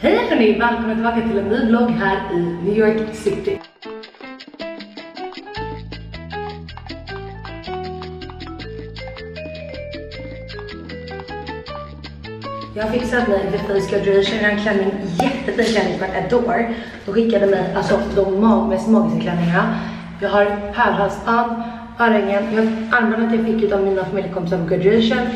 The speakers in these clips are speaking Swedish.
Hej hörni! Välkomna tillbaka till en ny vlogg här i New York City. Jag har fixat mig The Face Graduation. Jag har en klänning, jättefin klänning från Adore. De skickade mig alltså de mag mest magiska klänningarna. Jag har pärlhalsband, örhängen, jag har armbandet jag fick av mina familjekompisar på graduation,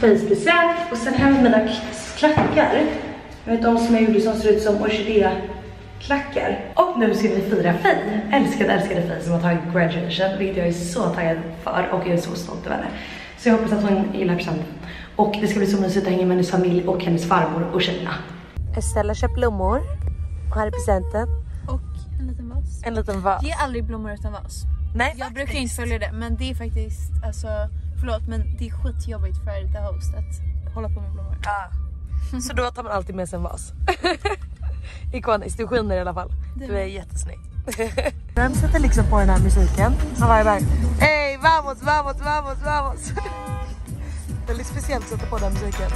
face present och sen hem med mina klackar. Jag vet de som jag gjorde som ser ut som orkidéklackar. Och nu ska vi fira Faye, älskade älskade Faye som har tagit graduation, vilket jag är så taggad för och jag är så stolt över henne. Så jag hoppas att hon gillar presenten. Och det ska bli så mysigt att hänga med hennes familj och hennes farmor och tjejerna. Estella köpt blommor. Och här är presenten. Och en liten vas. En liten vas. Ge aldrig blommor utan vas. Nej, Jag faktiskt. brukar inte följa det men det är faktiskt, alltså förlåt men det är skitjobbigt för the host att hålla på med blommor. Ja. Så då tar man alltid med sig en vas. Ikoniskt, du skiner i alla fall. Det Du är jättesnygg. Vem sätter liksom på den här musiken? Han var iväg. Ey, vamos, vamos, vamos, vamos. Väldigt speciellt att sätta på den musiken.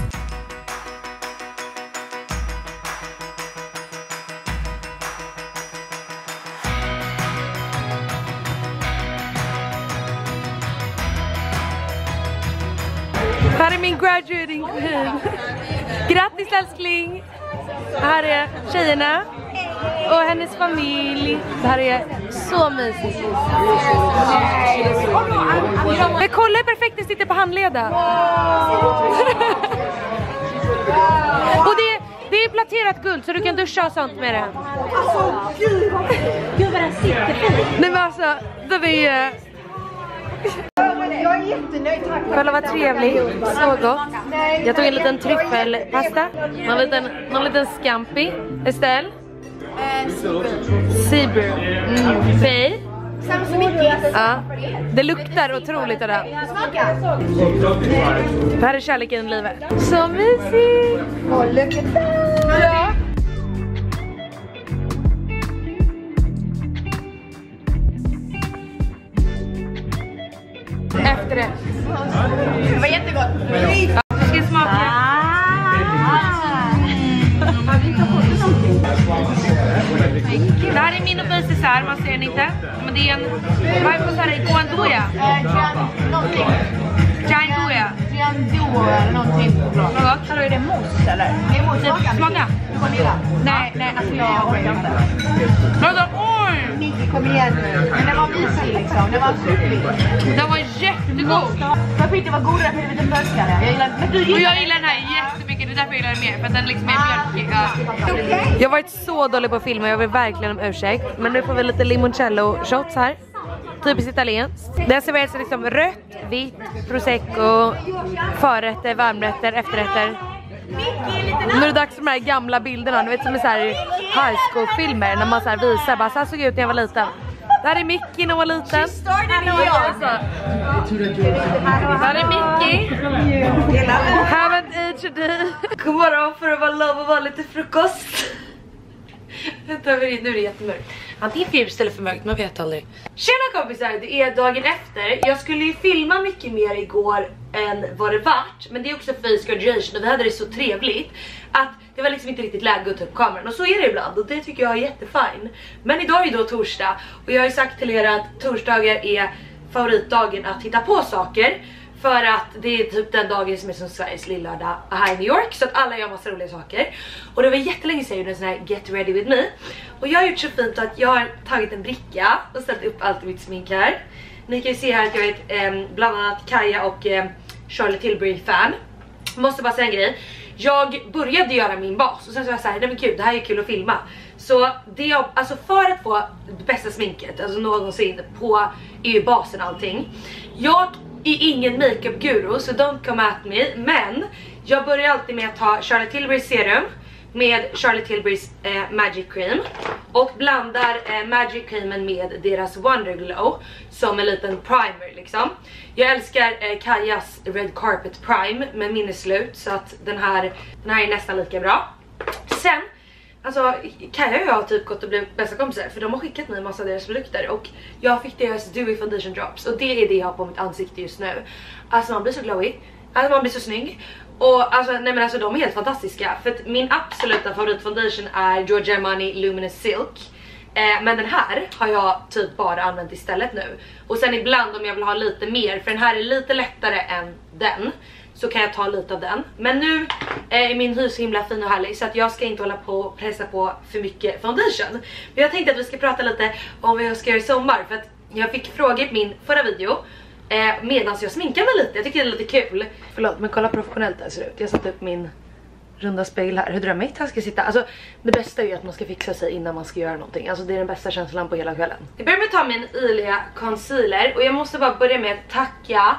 Här är min graduating queen. Grattis älskling! Här är tjejerna och hennes familj. Det här är så mysigt. Men kolla hur perfekt det sitter på handleden. och det, det är pläterat guld så du kan duscha och sånt med det. Gud vad den sitter fint. Nej men alltså, det var ju... Jag är jättenöjd tack. Kolla vad trevligt, så gott. Jag tog en liten tryffelpasta, någon liten, någon liten scampi, Estelle. Seabrew. Mm. Faye. Tack så mycket. Ja. Det luktar otroligt av det. Det här är kärleken i livet. Så mysigt! Och look at Ja. Efterrätt. Det var jättegott. Jag ska smaka. Det här är min och Fays dessert, man ser den inte. Men det är en... Vad är det här? Guandoya? Någonting. Giandoya. Triando eller någonting. Hallå är det mousse eller? Det är mousse. Smaka. Du var lilla. Nej, nej alltså jag orkar inte. Nicky kom igen nu. Men den var mysig liksom. Den var superfin. Den var jättegod. Jag tyckte det var godare för det var lite mörkare. Jag gillar men du Och jag gillar den här jättemycket, det är därför jag gillar den mer. För att den liksom är mjölkig. Ja. Okej. Jag har varit så dålig på filma, jag vill verkligen om ursäkt. Men nu får vi lite limoncello shots här. Typiskt italienskt. Den serveras liksom rött, vitt, prosecco, förrätter, varmrätter, efterrätter. Nu är det dags för de här gamla bilderna, du vet som i så här high school filmer när man så här visar bara så här såg jag ut när jag var liten. Det här är Mickey när hon var liten. Här är Mickey. Haven't aged a day. God morgon för att vara lov och vara lite frukost. Vänta, nu är det jättemörkt. Antingen ljust eller för mörkt, man vet aldrig. Tjena kompisar, det är dagen efter. Jag skulle ju filma mycket mer igår än vad det vart. Men det är också face graduation och vi hade det så trevligt. Att det var liksom inte riktigt läge att ta upp kameran. Och så är det ibland och det tycker jag är jättefint. Men idag är ju då torsdag och jag har ju sagt till er att torsdagar är favoritdagen att hitta på saker. För att det är typ den dagen som är som Sveriges lillördag här i New York så att alla gör massa roliga saker. Och det var jättelänge sedan jag gjorde en sån här get ready with me. Och jag har gjort så fint att jag har tagit en bricka och ställt upp allt i mitt smink här. Ni kan ju se här att jag är ett, eh, bland annat Kaja och eh, Charlie Tilbury fan. Måste bara säga en grej. Jag började göra min bas och sen så var jag såhär, nej men gud det här är kul att filma. Så det jag, alltså för att få det bästa sminket, alltså någonsin på är ju basen allting. Jag är ingen makeup guru så don't come at me men jag börjar alltid med att ta Charlotte Tilbury serum med Charlotte Tilburys eh, Magic Cream och blandar eh, Magic Creamen med deras Wonder Glow som en liten primer liksom. Jag älskar eh, Kajas Red Carpet Prime men min är slut så att den här, den här är nästan lika bra. Sen Alltså Kaja och jag har typ gått och blivit bästa kompisar för de har skickat mig en massa av deras produkter och jag fick deras Dewy Foundation Drops och det är det jag har på mitt ansikte just nu. Alltså man blir så glowy, alltså man blir så snygg och alltså, nej men alltså de är helt fantastiska för att min absoluta favoritfoundation är Giorgio Armani Luminous Silk. Eh, men den här har jag typ bara använt istället nu. Och sen ibland om jag vill ha lite mer, för den här är lite lättare än den så kan jag ta lite av den. Men nu eh, är min hy så himla fin och härlig så att jag ska inte hålla på och pressa på för mycket foundation. Men jag tänkte att vi ska prata lite om vad jag ska göra i sommar för att jag fick frågor i min förra video eh, medan jag sminkar mig lite. Jag tycker det är lite kul. Förlåt men kolla professionellt det här ser ut. Jag satte upp min runda spegel här. Hur drömmigt han ska sitta. Alltså det bästa är ju att man ska fixa sig innan man ska göra någonting. Alltså det är den bästa känslan på hela kvällen. Jag börjar med att ta min Ilia concealer och jag måste bara börja med att tacka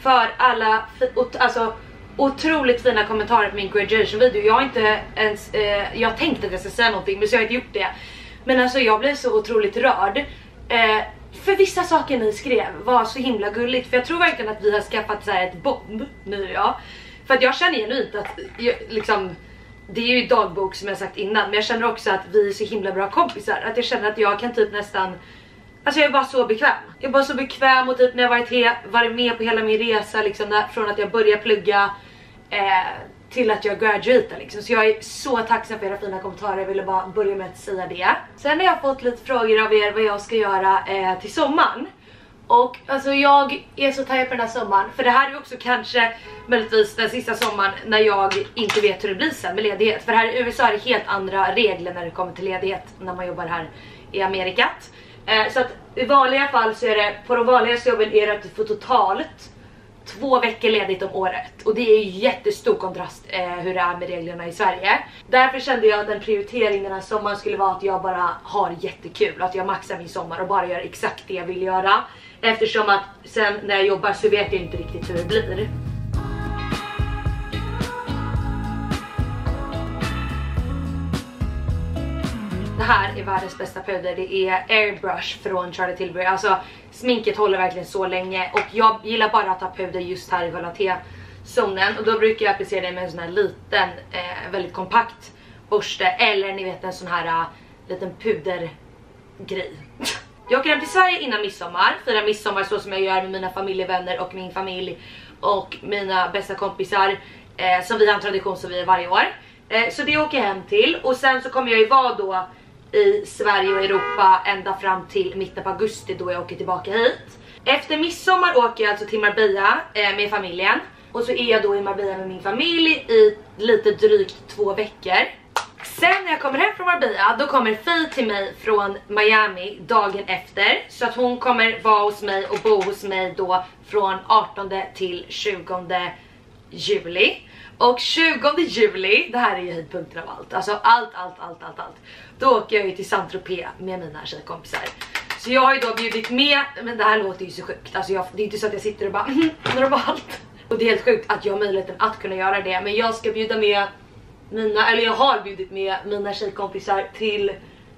för alla alltså otroligt fina kommentarer på min graduation video. Jag har inte ens, eh, jag tänkte att jag ska säga någonting men så jag har inte gjort det. Men alltså jag blev så otroligt rörd. Eh, för vissa saker ni skrev var så himla gulligt för jag tror verkligen att vi har skaffat så här ett bond nu ja. För att jag känner genuint att jag, liksom det är ju dagbok som jag sagt innan men jag känner också att vi är så himla bra kompisar att jag känner att jag kan typ nästan Alltså jag är bara så bekväm. Jag är bara så bekväm och typ när jag varit, varit med på hela min resa liksom när, från att jag började plugga eh, till att jag graduatar liksom. Så jag är så tacksam för era fina kommentarer, jag ville bara börja med att säga det. Sen har jag fått lite frågor av er vad jag ska göra eh, till sommaren. Och alltså jag är så taggad på den här sommaren för det här är också kanske möjligtvis den sista sommaren när jag inte vet hur det blir sen med ledighet. För här i USA är det helt andra regler när det kommer till ledighet när man jobbar här i Amerikat. Eh, så att i vanliga fall så är det, på de vanligaste jobben är det att du får totalt två veckor ledigt om året och det är jättestor kontrast eh, hur det är med reglerna i Sverige. Därför kände jag att en prioritering den här sommaren skulle vara att jag bara har jättekul, att jag maxar min sommar och bara gör exakt det jag vill göra. Eftersom att sen när jag jobbar så vet jag inte riktigt hur det blir. Det här är världens bästa puder, det är Airbrush från Charlotte Tilbury. Alltså sminket håller verkligen så länge och jag gillar bara att ha puder just här i själva T-zonen. Och då brukar jag applicera det med en sån här liten, eh, väldigt kompakt borste eller ni vet en sån här uh, liten pudergrej. Jag åker hem till Sverige innan midsommar, firar midsommar så som jag gör med mina familjevänner och min familj och mina bästa kompisar eh, som vi har en tradition som vi är varje år. Eh, så det åker jag hem till och sen så kommer jag ju vara då i Sverige och Europa ända fram till mitten på augusti då jag åker tillbaka hit. Efter midsommar åker jag alltså till Marbella eh, med familjen och så är jag då i Marbella med min familj i lite drygt två veckor. Sen när jag kommer hem från Marbella då kommer Faye till mig från Miami dagen efter så att hon kommer vara hos mig och bo hos mig då från 18 till 20 juli. Och 20 juli, det här är ju höjdpunkten av allt, alltså allt, allt, allt, allt, allt. Då åker jag ju till Saint-Tropez med mina tjejkompisar. Så jag har ju då bjudit med, men det här låter ju så sjukt, alltså jag, det är inte så att jag sitter och bara normalt. Och det är helt sjukt att jag har möjligheten att kunna göra det, men jag ska bjuda med mina, eller jag har bjudit med mina tjejkompisar till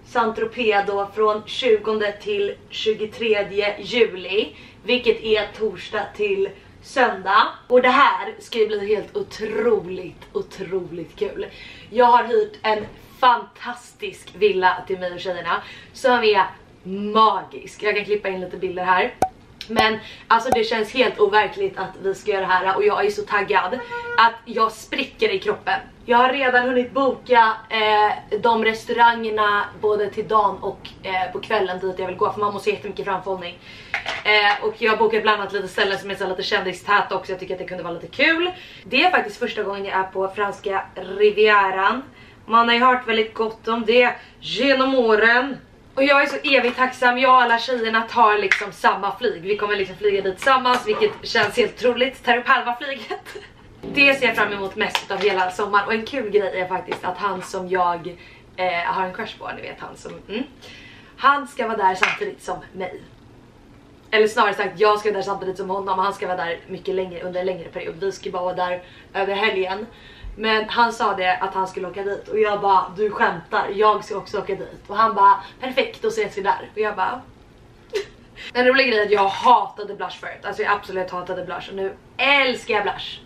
Saint-Tropez då från 20 till 23 juli, vilket är torsdag till söndag. Och det här ska ju bli helt otroligt, otroligt kul. Jag har hyrt en fantastisk villa till mig och tjejerna som är magisk. Jag kan klippa in lite bilder här. Men alltså det känns helt overkligt att vi ska göra det här och jag är så taggad att jag spricker i kroppen. Jag har redan hunnit boka eh, de restaurangerna både till dagen och eh, på kvällen dit jag vill gå för man måste ha jättemycket framförhållning. Eh, och jag har bokat bland annat lite ställen som är så lite kändistäta också, jag tycker att det kunde vara lite kul. Det är faktiskt första gången jag är på franska rivieran. Man har ju hört väldigt gott om det genom åren. Och jag är så evigt tacksam, jag och alla tjejerna tar liksom samma flyg. Vi kommer liksom flyga dit tillsammans vilket känns helt otroligt, tar upp halva flyget. Det ser jag fram emot mest av hela sommaren och en kul grej är faktiskt att han som jag eh, har en crush på, ni vet han som... Mm, han ska vara där samtidigt som mig. Eller snarare sagt, jag ska vara där samtidigt som honom och han ska vara där mycket längre, under en längre period. Vi ska bara vara där över helgen. Men han sa det att han skulle åka dit och jag bara, du skämtar, jag ska också åka dit. Och han bara, perfekt då ses vi där. Och jag bara... Den roliga grejen är att jag hatade blush förut, alltså jag absolut hatade blush och nu älskar jag blush.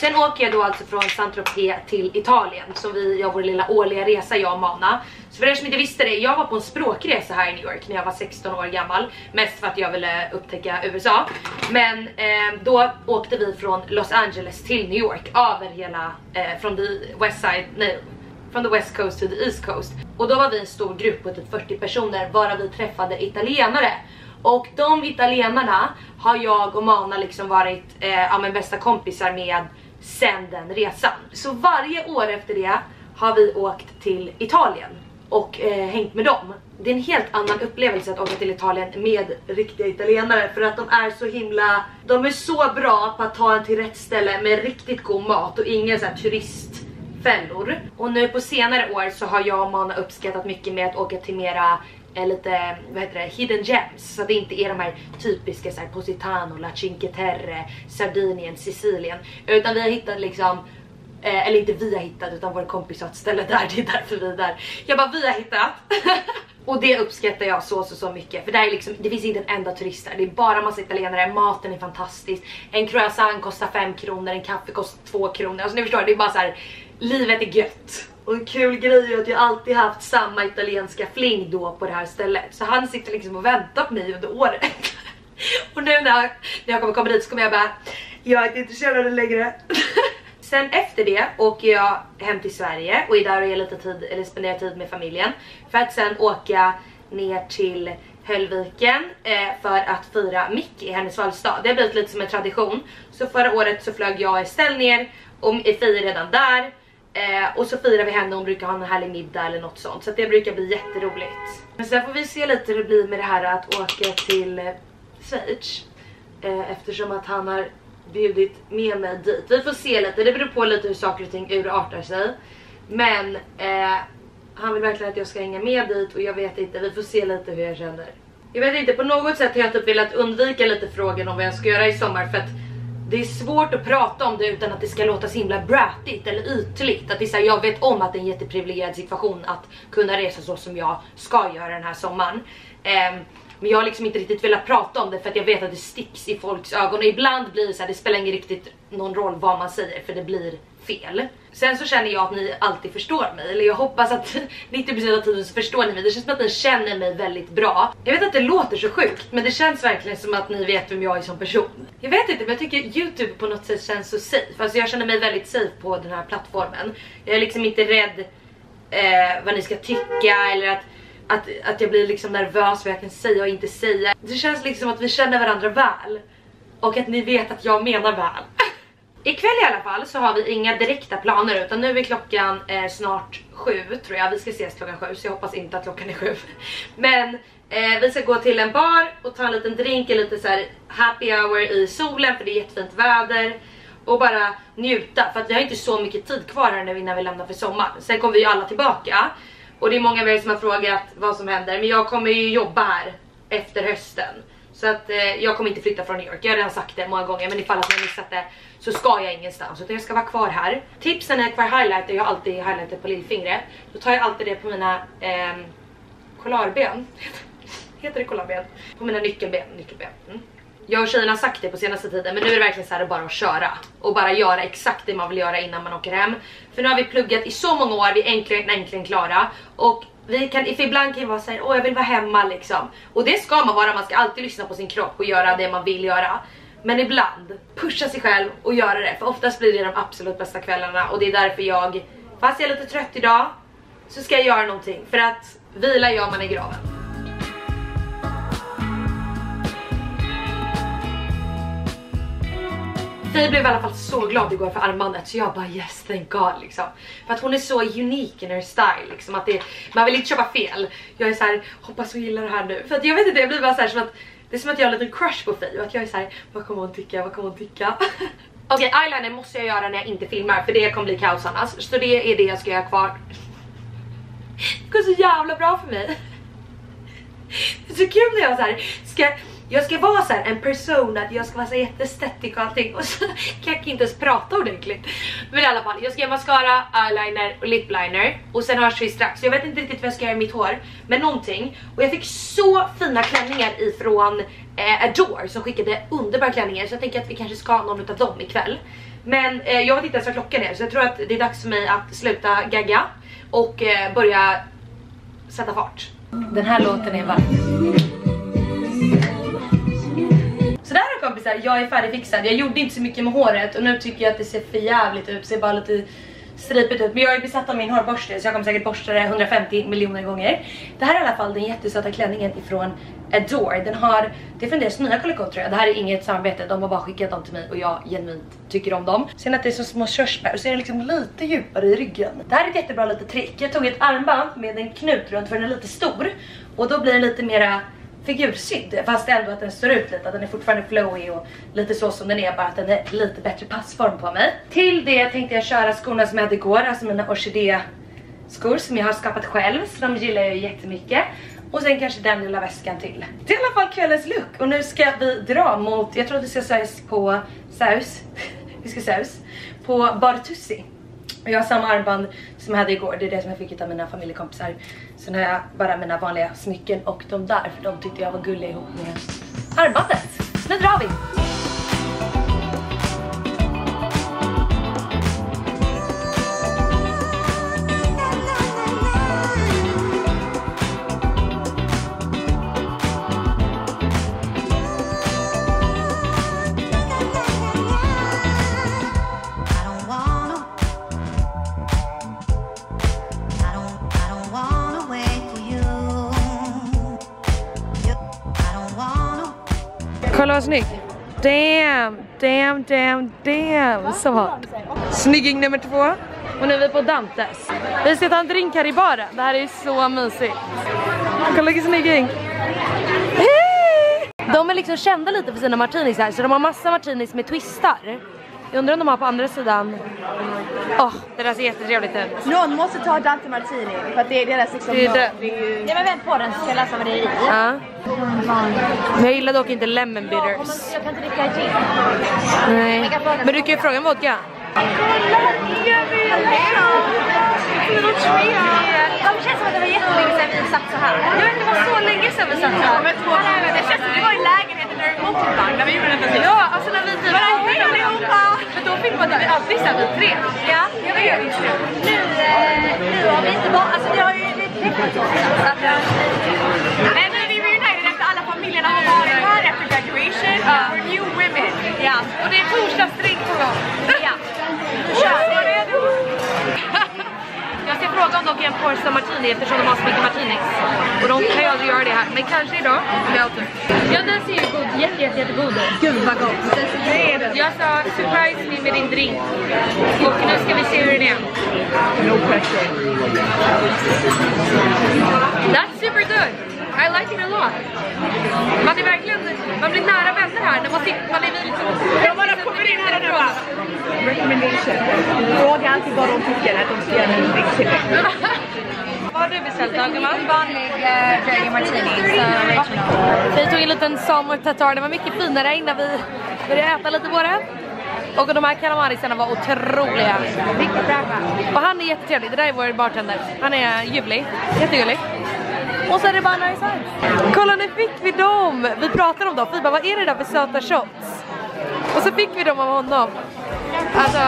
Sen åker jag då alltså från Saint-Tropez till Italien som vi gör vår lilla årliga resa jag och Mana. Så för er som inte visste det, jag var på en språkresa här i New York när jag var 16 år gammal. Mest för att jag ville upptäcka USA. Men eh, då åkte vi från Los Angeles till New York över hela, eh, från the west side, nej från the west coast to the east coast. Och då var vi en stor grupp på typ 40 personer varav vi träffade italienare. Och de italienarna har jag och Mana liksom varit eh, ja, men bästa kompisar med sen den resan. Så varje år efter det har vi åkt till Italien och eh, hängt med dem. Det är en helt annan upplevelse att åka till Italien med riktiga italienare för att de är så himla, de är så bra på att ta en till rätt ställe med riktigt god mat och inga så här turistfällor. Och nu på senare år så har jag och Mana uppskattat mycket med att åka till mera eh, lite, vad heter det, hidden gems. Så det inte är de här typiska så här, Positano, La Cinque Terre, Sardinien, Sicilien. Utan vi har hittat liksom Eh, eller inte vi har hittat utan vår kompis har ett ställe där, det är därför vi är där. Jag bara vi har hittat. och det uppskattar jag så så så mycket för där är liksom, det finns inte en enda turist där. Det är bara massa italienare, maten är fantastisk. En croissant kostar 5 kronor, en kaffe kostar 2 kronor. Alltså ni förstår, det är bara så här, livet är gött. Och en kul grej är att jag alltid haft samma italienska fling då på det här stället. Så han sitter liksom och väntar på mig under året. och nu när jag, när jag kommer komma dit så kommer jag bara, jag är inte intresserad längre. Sen efter det åker jag hem till Sverige och är där och ger lite tid, eller spenderar tid med familjen. För att sen åka ner till Höllviken eh, för att fira Mick i hennes födelsedag. Det har blivit lite som en tradition. Så förra året så flög jag och Estelle ner och är redan där. Eh, och så firar vi henne, hon brukar ha en härlig middag eller något sånt. Så det brukar bli jätteroligt. Men sen får vi se lite hur det blir med det här att åka till Schweiz. Eh, eftersom att han har bjudit med mig dit. Vi får se lite, det beror på lite hur saker och ting urartar sig. Men eh, han vill verkligen att jag ska hänga med dit och jag vet inte, vi får se lite hur jag känner. Jag vet inte, på något sätt har jag typ velat undvika lite frågan om vad jag ska göra i sommar för att det är svårt att prata om det utan att det ska låta så himla brätigt eller ytligt. Att det är så här, jag vet om att det är en jätteprivilegierad situation att kunna resa så som jag ska göra den här sommaren. Eh, men jag har liksom inte riktigt velat prata om det för att jag vet att det sticks i folks ögon och ibland blir det så här, det spelar ingen riktigt någon roll vad man säger för det blir fel. Sen så känner jag att ni alltid förstår mig, eller jag hoppas att 90% av tiden så förstår ni mig. Det känns som att ni känner mig väldigt bra. Jag vet att det låter så sjukt, men det känns verkligen som att ni vet vem jag är som person. Jag vet inte, men jag tycker Youtube på något sätt känns så safe. Alltså jag känner mig väldigt safe på den här plattformen. Jag är liksom inte rädd eh, vad ni ska tycka eller att att, att jag blir liksom nervös vad jag kan säga och inte säga. Det känns liksom att vi känner varandra väl. Och att ni vet att jag menar väl. Ikväll i alla fall så har vi inga direkta planer utan nu är klockan eh, snart sju tror jag. Vi ska ses klockan sju så jag hoppas inte att klockan är sju. Men eh, vi ska gå till en bar och ta en liten drink, en lite så här happy hour i solen för det är jättefint väder. Och bara njuta för att vi har inte så mycket tid kvar här nu innan vi lämnar för sommar. Sen kommer vi ju alla tillbaka. Och det är många av er som har frågat vad som händer. Men jag kommer ju jobba här efter hösten. Så att eh, jag kommer inte flytta från New York. Jag har redan sagt det många gånger men ifall att ni har missat det så ska jag ingenstans. Utan jag ska vara kvar här. Tipsen när jag är kvar highlighter, jag har alltid highlighter på lillfingret. Då tar jag alltid det på mina eh, kolarben. Heter det kolarben? På mina nyckelben. nyckelben. Mm jag och tjejerna har sagt det på senaste tiden men nu är det verkligen så här bara att köra och bara göra exakt det man vill göra innan man åker hem. För nu har vi pluggat i så många år, vi är äntligen, äntligen klara och vi kan, för ibland kan vi vara såhär, åh jag vill vara hemma liksom. Och det ska man vara, man ska alltid lyssna på sin kropp och göra det man vill göra. Men ibland, pusha sig själv och göra det, för oftast blir det de absolut bästa kvällarna och det är därför jag, fast jag är lite trött idag, så ska jag göra någonting. För att vila gör man i graven. Vi blev i alla fall så glad igår för armbandet så jag bara yes thank god liksom. För att hon är så unik i her style liksom att det, man vill inte köpa fel. Jag är så här, hoppas hon gillar det här nu. För att jag vet inte, jag blir bara så här som att det är som att jag har en liten crush på Faye och att jag är så här, vad kommer hon tycka, vad kommer hon tycka? Okej, okay, eyeliner måste jag göra när jag inte filmar för det kommer bli kaos annars. Så det är det jag ska göra kvar. Det går så jävla bra för mig. Det är så kul när jag så här, ska jag ska vara så här, en person, att jag ska vara så jättestetic och allting och så kan jag inte ens prata ordentligt. Men i alla fall, jag ska göra mascara, eyeliner och lipliner och sen hörs vi strax. Jag vet inte riktigt vad jag ska göra i mitt hår, men någonting. Och jag fick så fina klänningar ifrån eh, Adore som skickade underbara klänningar så jag tänker att vi kanske ska ha någon av dem ikväll. Men eh, jag vet inte ens vad klockan är så jag tror att det är dags för mig att sluta gagga och eh, börja sätta fart. Den här låten är varm. Kompisar, jag är färdigfixad. Jag gjorde inte så mycket med håret och nu tycker jag att det ser för jävligt ut. Ser bara lite stripigt ut. Men jag är besatt av min hårborste så jag kommer säkert borsta det 150 miljoner gånger. Det här är i alla fall den jättesöta klänningen ifrån Adore. Den har, det är från deras nya kollektion tror jag. Det här är inget samarbete, de har bara skickat dem till mig och jag genuint tycker om dem. Sen att det är så små körsbär och så är det liksom lite djupare i ryggen. Det här är ett jättebra litet trick. Jag tog ett armband med en knut runt för den är lite stor och då blir den lite mera figursydd fast ändå att den står ut lite, att den är fortfarande flowy och lite så som den är bara att den är lite bättre passform på mig. Till det tänkte jag köra skorna som jag hade igår, alltså mina orkidé skor som jag har skapat själv så de gillar jag ju jättemycket. Och sen kanske den lilla väskan till. Det är i alla fall kvällens look och nu ska vi dra mot, jag tror att vi ska sägas på Saus, vi ska Saus, på Bartussi. Och jag har samma armband som jag hade igår, det är det som jag fick av mina familjekompisar. Sen har jag bara mina vanliga smycken och de där, för de tyckte jag var gulliga ihop med armbandet. Nu drar vi! Damn, damn, damn, damn! Så hot! Snygging nummer två. Och nu är vi på Dantes. Vi ska ta en drink här i baren. Det här är så mysigt. Kolla vilken snygging! De är liksom kända lite för sina martinis här så de har massa martinis med twistar. Jag undrar om de har på andra sidan. Åh, det där ser jättetrevligt ut. Någon måste ta Dante Martini för att det är deras liksom... Det är det. Nej men vänt på den så ska jag läsa vad det är i. Ja. Men jag gillar dock inte lemon bitters. Jag kan inte dricka gin. Nej. Men du kan ju fråga en vodka. Varför känns det som att det var jättelänge sedan vi satt så här? Det var så länge sedan vi satt här. Det känns som det var i lägenheten när du mukbang när vi gjorde för Ja, alltså när vi typ hej allihopa! Men då fick man det alltid såhär vi tre. Ja. Nu, nu har vi inte bara, alltså det har ju träffat oss. Så att, eh, Nej men vi reunited efter alla familjerna har varit här efter graduation. We're new women. ja. Och det är torsdagsdrink på gång. Ja. Nu kör vi. Jag ska fråga om de kan forsa martini eftersom de har så mycket martinis. Och de kan ju aldrig göra det här. Men kanske idag. Ja den ser ju god, jätte, jätte, jättegod ut. Gud vad gott. Jag sa surprise me med din drink. Och nu ska vi se hur den är. No pressure. That's super good. I like it a lot. Man är verkligen, man blir nära vänner här när man sitter, man är vid Jag bara kommer in här och nu bara recommendation. Fråga alltid vad de tycker att de ska göra till dig. Vad har du beställt då gumman? Vanlig Dragon Martini. Vi tog en liten salmon tartar, det var mycket finare innan vi började äta lite på det. Och de här calamarisarna var otroliga. Riktigt bra. Och han är jättetrevlig, det där är vår bartender. Han är ljuvlig, jättegullig. Och så är det bara nice vibes. Kolla nu fick vi dem! Vi pratade om dem, vi bara vad är det där för söta shots? Och så fick vi dem av honom. Alltså...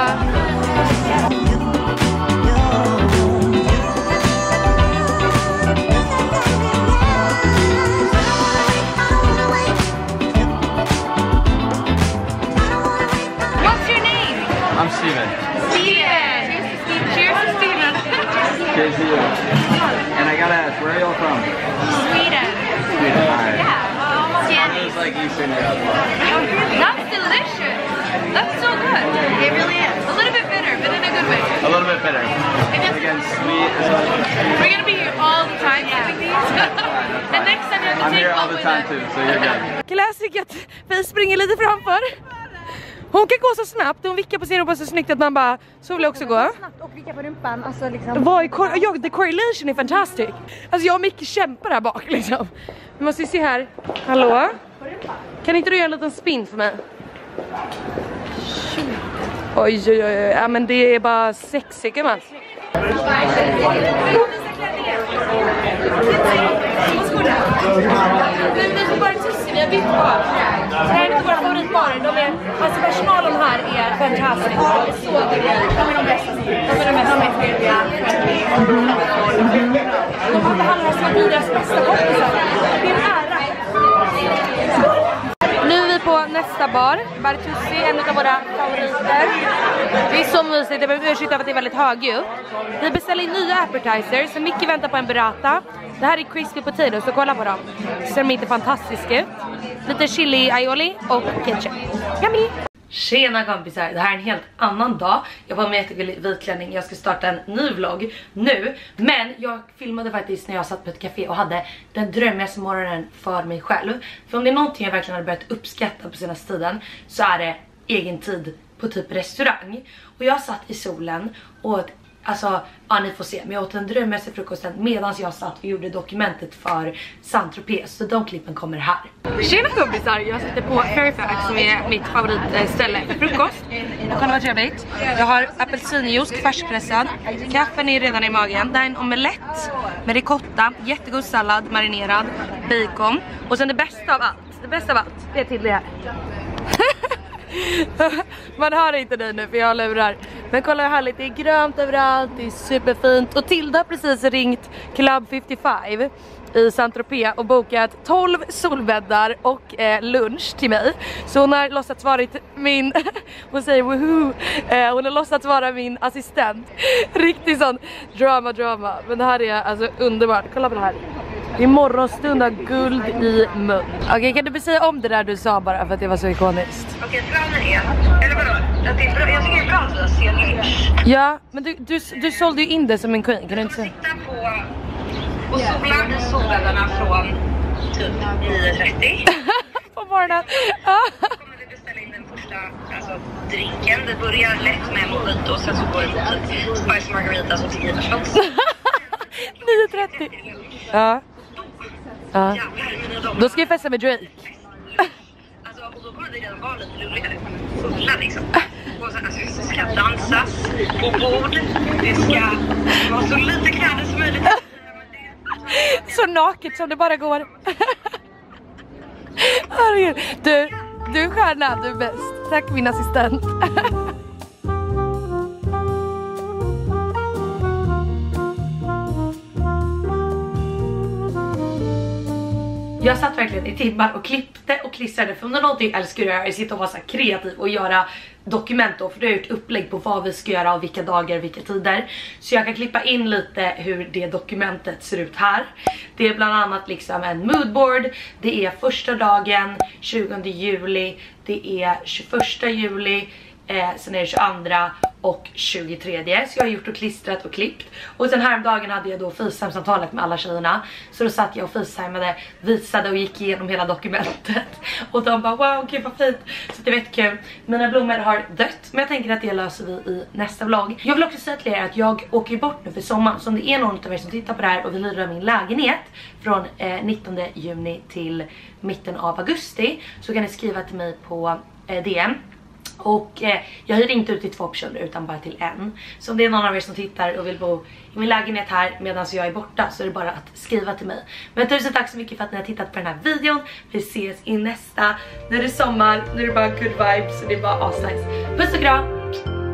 What's your name? I'm Steven. Steven. Cheers to you. And I gotta ask, where are y'all from? Sweden. Sweden. Alright. Yeah. It was like Eastern Europe. That's delicious! That's so good! It really is. A little bit bitter, but in a good way. A little bit bitter. Again, sweet. is a little bit sweet. We're gonna be here all the time sipping these. and next time you have to I'm take here all one the with time too, so you're good. Classic att vi springer lite framför. Hon kan gå så snabbt, hon vickar på sin rumpa så snyggt att man bara, så vill jag också gå. Snabbt och vicka på rumpan, alltså liksom. Vad är cor- ja, the correlation är fantastic. Alltså jag och Micke kämpar här bak liksom. Vi måste ju se här. Hallå? Kan inte du göra en liten spin för mig? Oj oj oj, ja men det är bara sexigt gumman. Har bytt bar. Så det här är inte våra favoritbarer. De är, alltså personalen här är fantastisk. De är så duktiga. De är de bästa. De är de bästa. De är trevliga, De har behandlat oss som deras bästa kompisar. Det är en ära. Nu är vi på nästa bar, Bar Tussi, en av våra favoriter. Det är så mysigt, jag ber om ursäkt för att det är väldigt högljutt. Vi beställer in nya appetizers, så Micke väntar på en burrata. Det här är crispy potatoes, så kolla på dem. Ser de inte fantastiska ut? Lite chili aioli och ketchup. Yummy! Tjena kompisar, det här är en helt annan dag. Jag var med i jättegullig vit klänning, jag ska starta en ny vlogg nu. Men jag filmade faktiskt när jag satt på ett café och hade den drömmigaste morgonen för mig själv. För om det är någonting jag verkligen har börjat uppskatta på senaste tiden så är det egen tid på typ restaurang. Och jag satt i solen och åt Alltså, ja ni får se. Men jag åt den drömmigaste frukosten medan jag satt och gjorde dokumentet för Saint-Tropez. Så de klippen kommer här. Tjena kompisar! Jag sitter på Fairfax som är mitt favoritställe för frukost. Kolla vad trevligt. Jag har apelsinjuice, färskpressad. Kaffen är redan i magen. Det här är en omelett med ricotta, jättegod sallad, marinerad, bacon. Och sen det bästa av allt, det bästa av allt, det är till det här. Man hör inte dig nu för jag lurar. Men kolla hur härligt, det är grönt överallt, det är superfint. Och Tilda har precis ringt Club 55 i Saint-Tropez och bokat 12 solbäddar och eh, lunch till mig. Så hon har låtsats vara min, hon säger woohoo, eh, hon har låtsats vara min assistent. Riktigt sån drama drama. Men det här är alltså underbart, kolla på det här. Är morgonstund av guld i mun. Okej kan du säga om det där du sa bara för att det var så ikoniskt? Okej, planen är, eller vadå? Att det är bra, jag tycker det är bra att vi har sen lunch. Ja, men du, du, du sålde ju in det som en queen, kan du inte säga? Sitta på och sola i solbäddarna från typ 9.30. På morgonen. Kommer vi beställa in den första alltså, drinken. Det börjar lätt med mojito och sen så går det mot typ spice margaritas och tequila shots. 9.30. Ja. Ja. Då ska vi festa med Drake. Alltså, och då kommer vi redan vara lite lulligare. Fulla liksom. Och sen, alltså, det ska dansas på bord. Det ska vara så lite kläder som möjligt. Så naket som det bara går. Herregud. Du, du är stjärna, du är bäst. Tack min assistent. Jag satt verkligen i timmar och klippte och klistrade för om det är någonting jag älskar att göra är att sitta och vara så kreativ och göra dokument då för då har jag gjort upplägg på vad vi ska göra och vilka dagar, och vilka tider. Så jag kan klippa in lite hur det dokumentet ser ut här. Det är bland annat liksom en moodboard, det är första dagen, 20 juli, det är 21 juli, eh, sen är det 22 och 23 så jag har gjort och klistrat och klippt. Och sen häromdagen hade jag då FaceTime-samtalet med alla tjejerna. Så då satt jag och FaceTimeade, visade och gick igenom hela dokumentet. Och de bara wow gud vad fint. Så det var jättekul. Mina blommor har dött men jag tänker att det löser vi i nästa vlogg. Jag vill också säga till er att jag åker bort nu för sommaren. Så om det är någon av er som tittar på det här och vill hyra min lägenhet från eh, 19 juni till mitten av augusti så kan ni skriva till mig på eh, DM och eh, jag hyr inte ut till två personer utan bara till en. Så om det är någon av er som tittar och vill bo i min lägenhet här medan jag är borta så är det bara att skriva till mig. Men tusen tack så mycket för att ni har tittat på den här videon. Vi ses i nästa. Nu är det sommar, nu är det bara good vibes och det är bara asnice. Puss och kram!